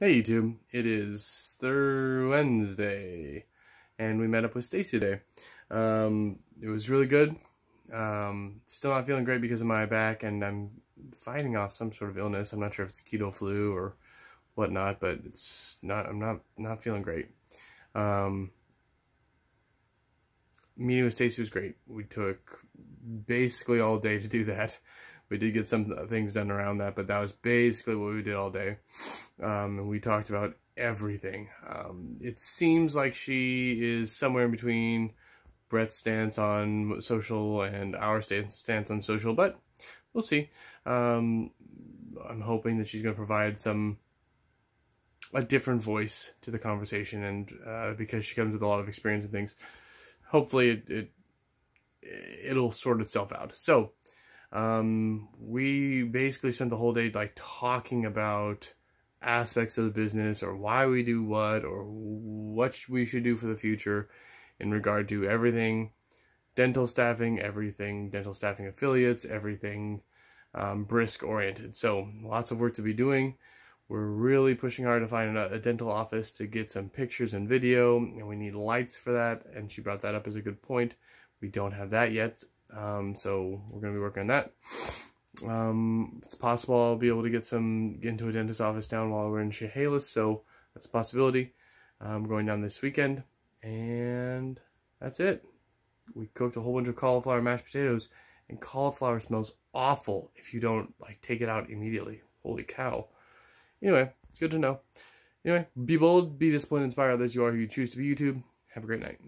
Hey YouTube, it is third Wednesday, and we met up with Stacy today. Um, it was really good. Um, still not feeling great because of my back, and I'm fighting off some sort of illness. I'm not sure if it's keto flu or whatnot, but it's not. I'm not not feeling great. Um, meeting with Stacy was great. We took basically all day to do that. We did get some things done around that, but that was basically what we did all day. Um, and we talked about everything. Um, it seems like she is somewhere in between Brett's stance on social and our stance, stance on social, but we'll see. Um, I'm hoping that she's going to provide some a different voice to the conversation, and uh, because she comes with a lot of experience and things, hopefully it, it it'll sort itself out. So um, we basically spent the whole day like talking about aspects of the business or why we do what or what we should do for the future in regard to everything dental staffing, everything dental staffing affiliates, everything um, brisk oriented. So lots of work to be doing. We're really pushing hard to find a, a, dental office to get some pictures and video, and we need lights for that. And she brought that up as a good point. We don't have that yet, um, so we're going to be working on that. Um, it's possible I'll be able to get some get into a dentist office down while we're in Chehalis, so that's a possibility. I'm going down this weekend, and that's it. We cooked a whole bunch of cauliflower mashed potatoes, and cauliflower smells awful if you don't like take it out immediately. Holy cow. Anyway, it's good to know. Anyway, be bold, be disciplined, inspire others you are who you choose to be YouTube. Have a great night.